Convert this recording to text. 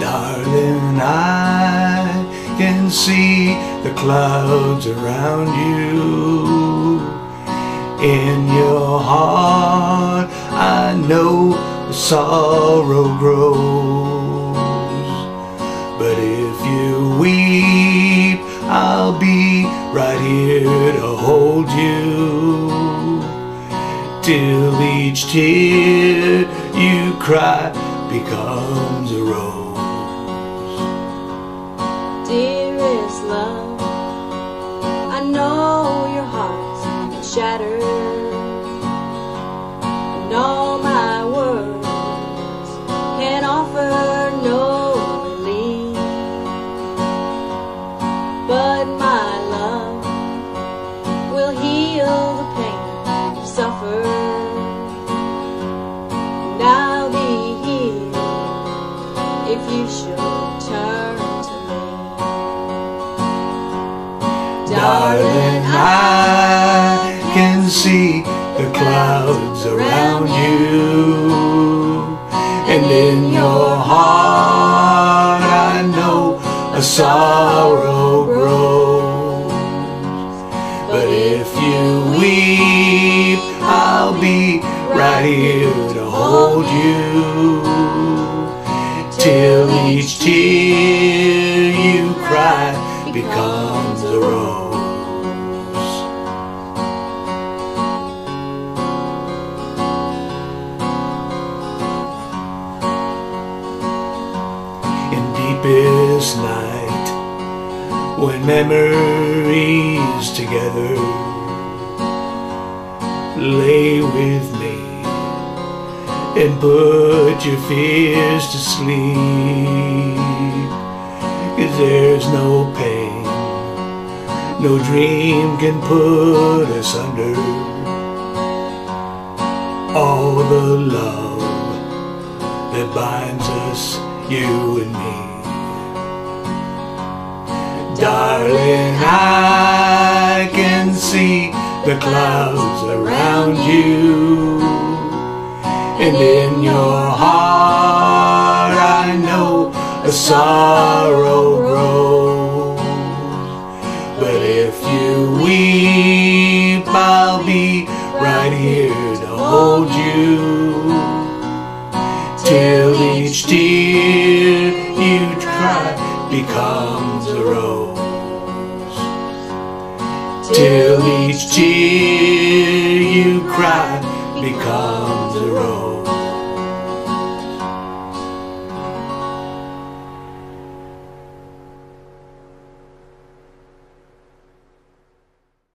Darling, I can see the clouds around you. In your heart, I know the sorrow grows. But if you weep, I'll be right here to hold you. Till each tear you cry becomes a rose. Dearest love, I know your heart's been shattered, if you should turn to me. Darling, I can see the clouds around you. And in your heart, I know a sorrow grows. But if you weep, I'll be right here to hold you. Till each tear you cry becomes a rose. In deepest night, when memories together lay with me and put your fears to sleep. Cause there's no pain, no dream can put us under. All the love that binds us, you and me. Darling, I can see the clouds around you. And in your heart I know a sorrow grows. But if you weep, I'll be right here to hold you. Till each tear you cry becomes a rose. Till each tear you cry becomes a rose.